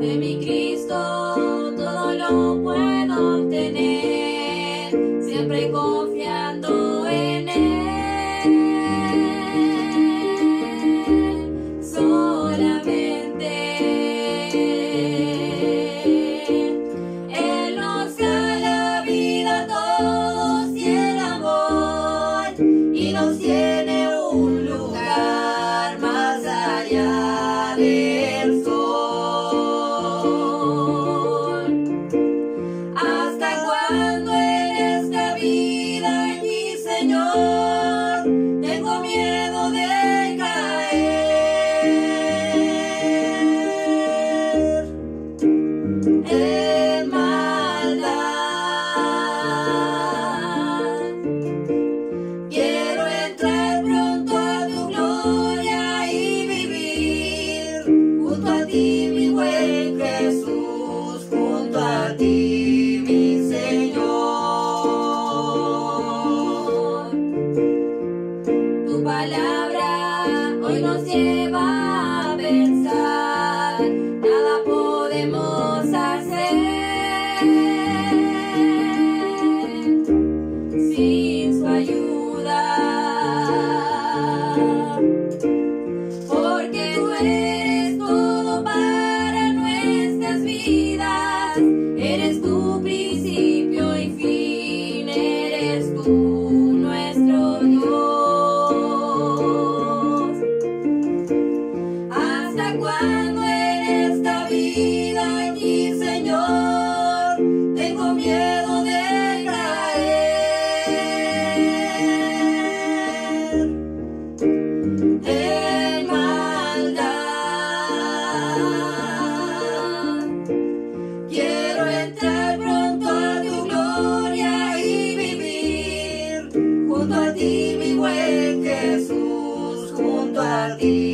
De mi Cristo todo lo puedo obtener, siempre confiando en Él. Solamente Él nos da la vida a todos y el amor y nos en maldad. Quiero entrar pronto a tu gloria y vivir junto a ti, mi buen Jesús, junto a ti, mi Señor. Tu palabra hoy nos lleva ¿Hasta cuándo en esta vida allí, Señor? Tengo miedo de caer en maldad. Quiero entrar pronto a tu gloria y vivir junto a ti, mi buen Jesús, junto a ti.